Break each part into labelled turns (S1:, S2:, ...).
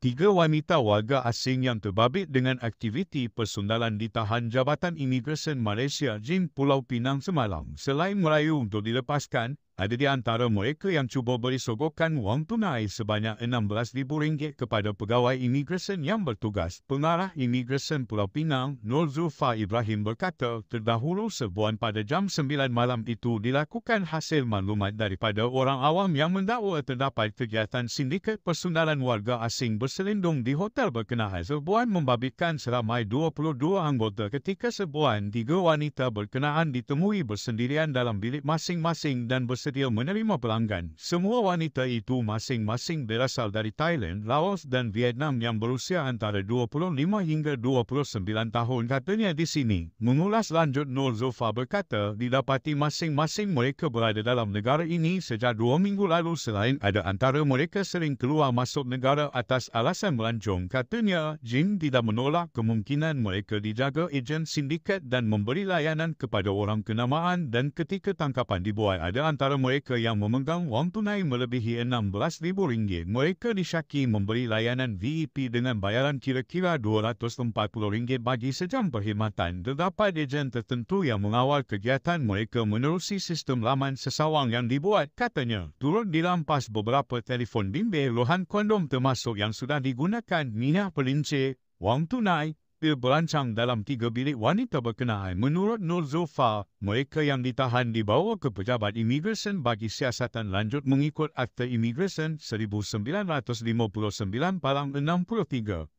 S1: Tiga wanita warga asing yang terbabit dengan aktiviti persundalan ditahan Jabatan Imigresen Malaysia JIM Pulau Pinang semalam. Selain merayu untuk dilepaskan, ada di antara mereka yang cuba beri sogokan wang tunai sebanyak RM16,000 kepada pegawai imigresen yang bertugas. Pengarah Imigresen Pulau Pinang, Nur Zulfa Ibrahim berkata, terdahulu serbuan pada jam 9 malam itu dilakukan hasil maklumat daripada orang awam yang mendakwa terdapat kegiatan sindiket persundalan warga asing berselindung di hotel berkenaan. Serbuan membabitkan seramai 22 anggota ketika serbuan tiga wanita berkenaan ditemui bersendirian dalam bilik masing-masing dan berselindung bersedia menerima pelanggan. Semua wanita itu masing-masing berasal dari Thailand, Laos dan Vietnam yang berusia antara 25 hingga 29 tahun katanya di sini. Mengulas lanjut Nur Zulfa berkata, didapati masing-masing mereka berada dalam negara ini sejak dua minggu lalu selain ada antara mereka sering keluar masuk negara atas alasan melancong. Katanya, Jin tidak menolak kemungkinan mereka dijaga ejen sindiket dan memberi layanan kepada orang kenamaan dan ketika tangkapan dibuat ada antara mereka yang memegang wang tunai melebihi RM16,000. Mereka disyaki memberi layanan VEP dengan bayaran kira-kira RM240 bagi sejam perkhidmatan. Terdapat ejen tertentu yang mengawal kegiatan mereka menerusi sistem laman sesawang yang dibuat, katanya. Turut dirampas beberapa telefon bimbit, lohan kondom termasuk yang sudah digunakan, minyak pelincir, wang tunai, pil berancang dalam tiga bilik wanita berkenaan. Menurut Nur Zulfa, mereka yang ditahan dibawa ke pejabat imigresen bagi siasatan lanjut mengikut Akta Imigresen 1959 Palang 63.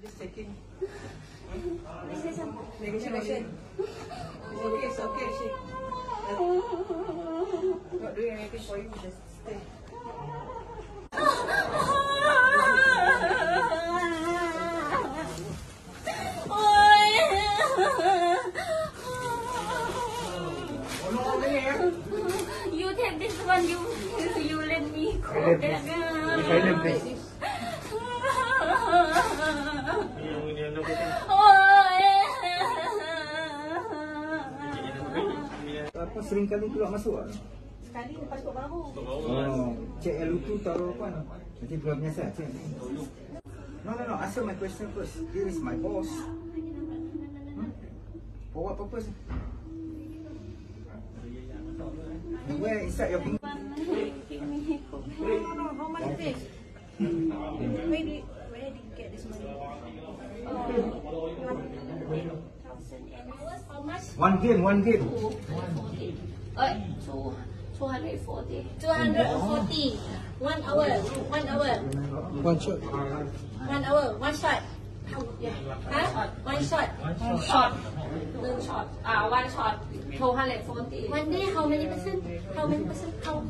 S2: Just checking. Negation, negation. It's okay, it's okay. She, not doing anything for you, just stay.
S3: Me go.
S4: Silent, please. Apa sering kali keluar masuk ah?
S2: Sekali lepas buat baru.
S4: Oh, cek LU2 taruh apa? Nanti belum biasa cek. No, no, no. Answer my question first. Here is my boss. Hmm? For what purpose? You wear inside your finger.
S3: No, no, no. How much is this? Where did where did you get this money? Oh, thousand and how much?
S4: One game, one game.
S3: Uh, two, 240. 240. One hour. One hour.
S4: One shot.
S3: One hour. One shot. Yeah. Huh? One shot. One shot. One shot. Ah, one shot. 240. One day, how many percent? How many percent? How?